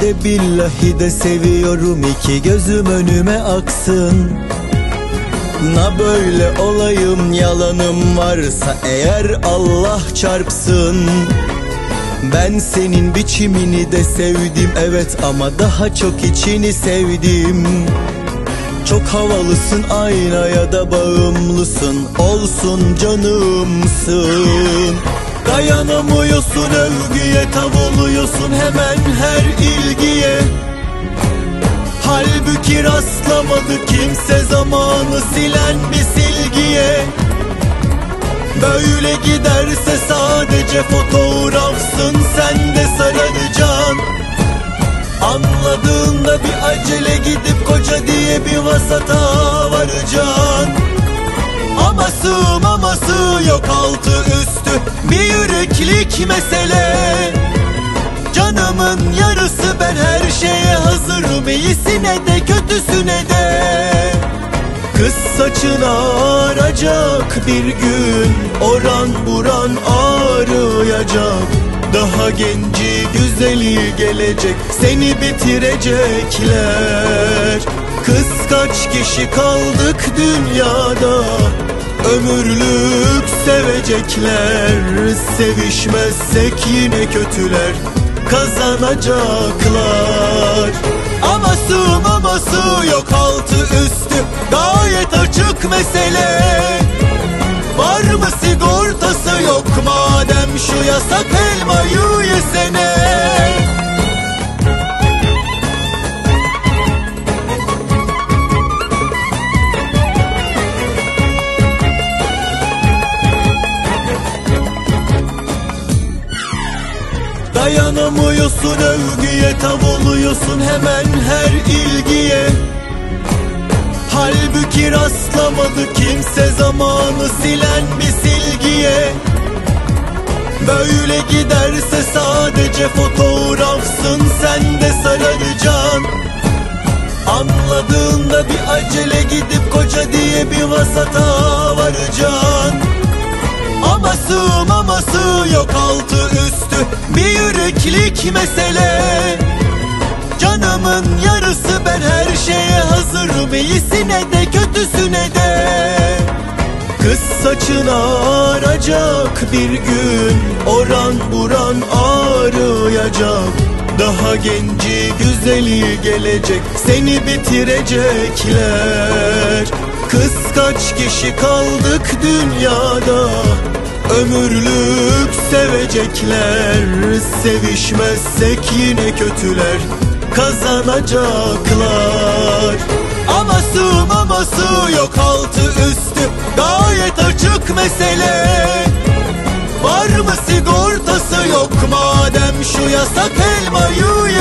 de billahi de seviyorum. İki gözüm önüme aksın. Na böyle olayım yalanım varsa eğer Allah çarpsın. Ben senin biçimini de sevdim evet ama daha çok içini sevdim. Çok havalısın aynaya da bağımlısın. Olsun canımsın Dayanamıyorsun övgüye tav oluyorsun hemen her ilgiye. Halbuki rastlamadı kimse zamanı silen bir silgiye. Böyle giderse sadece fotoğrafsın sen de sararacaksın Anladığında bir acele gidip koca diye bir vasata varacaksın Aması maması yok altı üstü. Bir yüreklik mesele. Canımın yarısı ben her şeye hazırım. İyisine de kötüsüne de. Kız saçın ağaracak bir gün. Oran buran ağrıyacak Daha genci güzeli gelecek Seni bitirecekler. Kız kaç kişi kaldık dünyada Ömürlük sevecekler. Sevişmezsek yine kötüler Kazanacaklar. Aması maması yok altı üstü Gayet açık mesele Var mı sigortası yok madem şu yasak elmayı yesene? Dayanamıyorsun övgüye tav oluyorsun hemen her ilgiye Halbuki rastlamadı kimse zamanı silen bir silgiye. Böyle giderse sadece fotoğrafsın sen de sararacaksın Anladığında bir acele gidip koca diye bir vasata varacaksın. Aması maması yok altı üstü bir yüreklik mesele. Canımın yarısı ben her şeye hazırım iyisine de kötüsüne de. Kız saçın ağaracak bir gün Oran buran ağrıyacak Daha genci güzeli gelecek Seni bitirecekler. Kız kaç kişi kaldık dünyada Ömürlük sevecekler. Sevişmezsek yine kötüler Kazanacaklar Aması maması yok altı üstü Gayet açık mesele. Var mı sigortası yok madem şu yasak elmayı